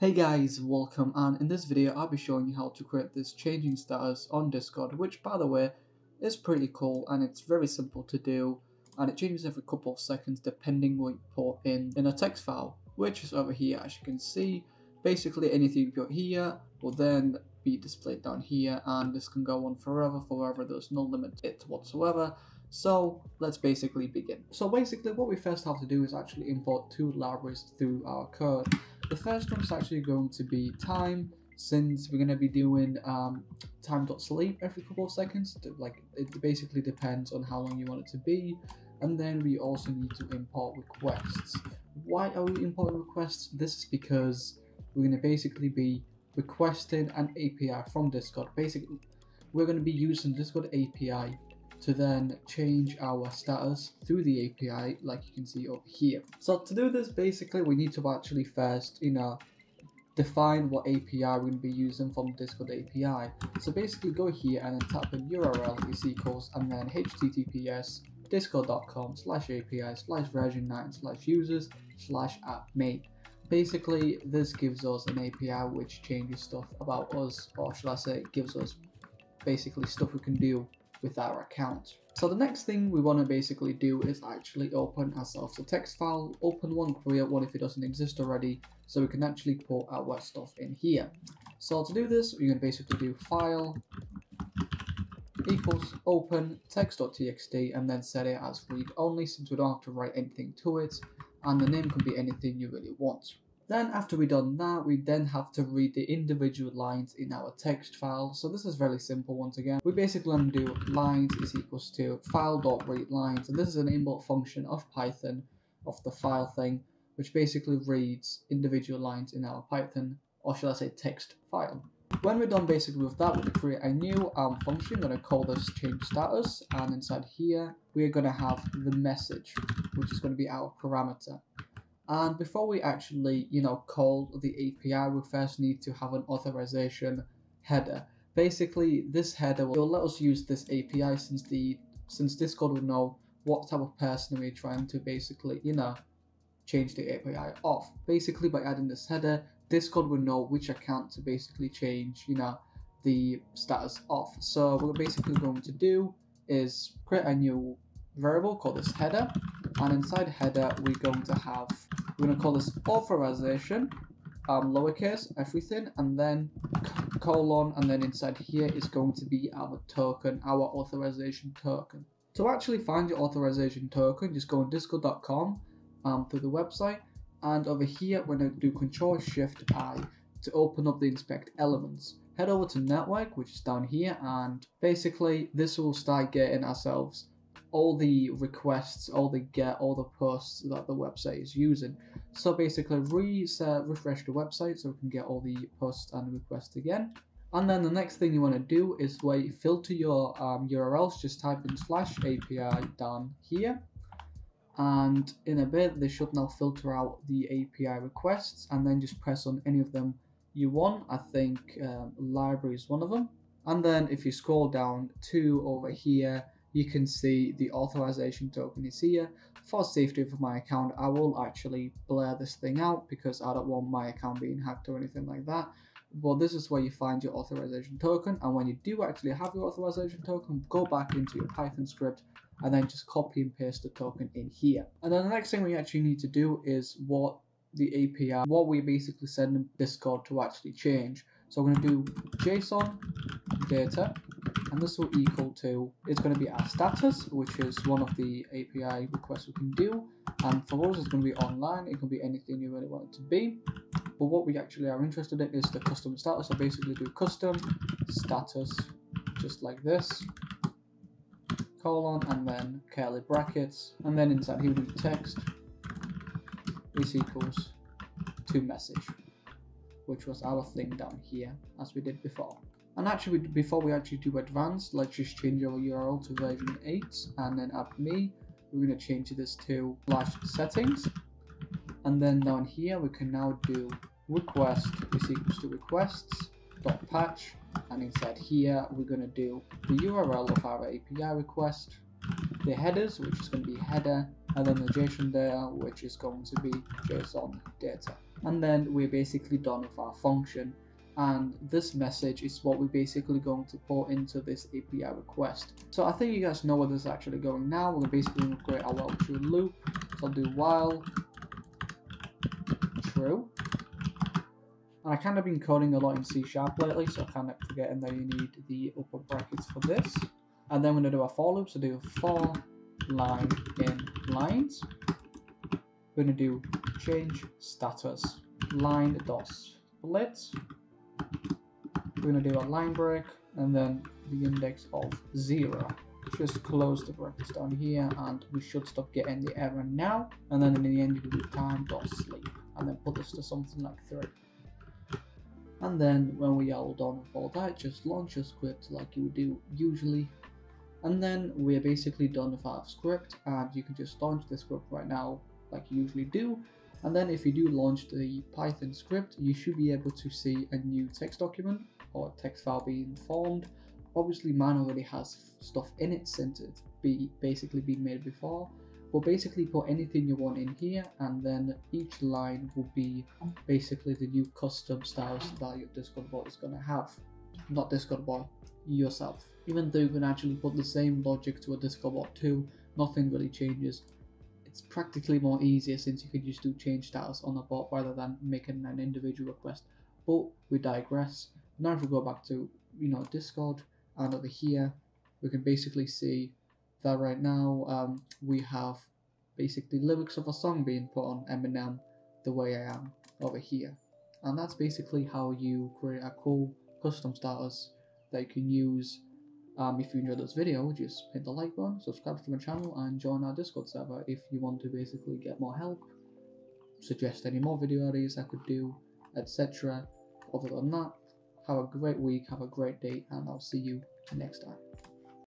Hey guys, welcome and in this video I'll be showing you how to create this changing status on Discord which by the way is pretty cool and it's very simple to do and it changes every couple of seconds depending what you put in in a text file which is over here as you can see basically anything you put here will then be displayed down here and this can go on forever forever there's no limit to it whatsoever so let's basically begin. So basically what we first have to do is actually import two libraries through our code. The first one is actually going to be time, since we're going to be doing um, time.sleep every couple of seconds. Like it basically depends on how long you want it to be. And then we also need to import requests. Why are we importing requests? This is because we're going to basically be requesting an API from Discord. Basically, we're going to be using Discord API to then change our status through the API like you can see over here. So to do this basically we need to actually first you know define what API we're going to be using from Discord API. So basically go here and then type in URL is equals and then https discord.com slash API slash version 9 slash users slash app me. Basically this gives us an API which changes stuff about us or should I say gives us basically stuff we can do with our account. So the next thing we want to basically do is actually open ourselves a text file, open one, create one if it doesn't exist already, so we can actually put our stuff in here. So to do this, we're going to basically do file equals open text.txt and then set it as read only since we don't have to write anything to it and the name can be anything you really want. Then after we've done that, we then have to read the individual lines in our text file. So this is very simple once again. We basically want to do lines is equals to file.read lines. And this is an inbuilt function of Python of the file thing, which basically reads individual lines in our Python, or should I say text file. When we're done basically with that, we're create a new um, function. I'm going to call this change status. And inside here, we're going to have the message, which is going to be our parameter. And before we actually, you know, call the API, we first need to have an authorization header. Basically, this header will let us use this API since the since Discord will know what type of person we're trying to basically, you know, change the API off. Basically, by adding this header, Discord will know which account to basically change, you know, the status off. So what we're basically going to do is create a new variable called this header, and inside header we're going to have we're going to call this authorization, um, lowercase, everything, and then colon, and then inside here is going to be our token, our authorization token. To actually find your authorization token, just go on discord.com um, through the website, and over here we're going to do Control Shift I to open up the inspect elements. Head over to network, which is down here, and basically this will start getting ourselves all the requests, all the get, all the posts that the website is using. So basically reset, refresh the website so we can get all the posts and requests again. And then the next thing you want to do is where you filter your um, URLs, just type in slash API down here. And in a bit, they should now filter out the API requests and then just press on any of them you want. I think um, library is one of them. And then if you scroll down to over here, you can see the authorization token is here. For safety of my account, I will actually blur this thing out because I don't want my account being hacked or anything like that. But this is where you find your authorization token. And when you do actually have your authorization token, go back into your Python script and then just copy and paste the token in here. And then the next thing we actually need to do is what the API, what we basically send Discord to actually change. So I'm going to do JSON data and this will equal to, it's going to be our status, which is one of the API requests we can do, and for us it's going to be online, it can be anything you really want it to be, but what we actually are interested in is the custom status, so basically do custom status, just like this, colon, and then curly brackets, and then inside here we do text, is equals to message, which was our thing down here, as we did before. And actually, before we actually do advanced, let's just change our URL to version 8 and then app me. We're going to change this to slash settings. And then down here, we can now do request is equals to requests dot patch. And inside here, we're going to do the URL of our API request, the headers, which is going to be header, and then the JSON data, which is going to be JSON data. and then we're basically done with our function and this message is what we're basically going to put into this API request. So I think you guys know where this is actually going now. We're basically going to create a while true loop. So I'll do while true. And I kind of been coding a lot in C Sharp lately, so I kind of forgetting that you need the upper brackets for this. And then we're going to do a for loop, so do for line in lines. We're going to do change status line dot split we're to do a line break and then the index of 0 just close the brackets down here and we should stop getting the error now. And then in the end you can do time dot sleep and then put this to something like 3 and then when we are all done with all that just launch your script like you would do usually. And then we're basically done with our script and you can just launch the script right now like you usually do and then if you do launch the python script you should be able to see a new text document or text file being formed. Obviously mine already has stuff in it since it's be basically been made before. But basically put anything you want in here and then each line will be basically the new custom styles that your Discord bot is gonna have. Not Discord bot, yourself. Even though you can actually put the same logic to a Discord bot too, nothing really changes. It's practically more easier since you can just do change status on a bot rather than making an individual request. But we digress. Now if we go back to you know Discord and over here, we can basically see that right now um, we have basically lyrics of a song being put on Eminem the way I am over here. And that's basically how you create a cool custom status that you can use. Um, if you enjoyed this video, just hit the like button, subscribe to my channel, and join our Discord server if you want to basically get more help, suggest any more video ideas I could do, etc. Other than that, have a great week, have a great day, and I'll see you next time.